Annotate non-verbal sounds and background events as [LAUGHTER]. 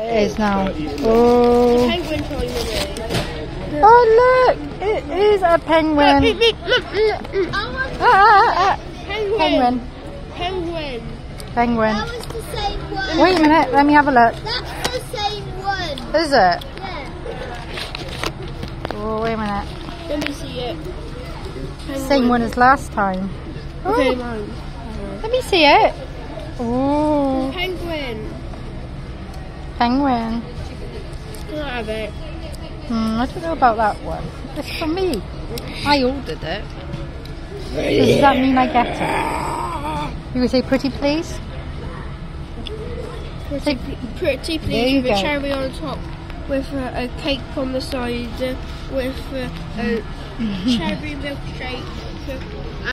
It is now. Oh. Penguin toy movie. Oh look! It is a penguin. Look, look, look, look, look. Ah, ah, ah. Penguin. Penguin. Penguin. Penguin. That was the same one. Wait a minute, let me have a look. That's the same one. Is it? Yeah. Oh, wait a minute. Let me see it. Penguin. Same one as last time. Okay, Oh, mine. let me see it. Oh, Penguin. Penguin. Can I have it? Hmm, I don't know about that one. It's for me. I ordered it. Does that mean I get it? You would say pretty please? Pretty, pretty please with a cherry on top, with a, a cake on the side, uh, with uh, a [LAUGHS] cherry milkshake.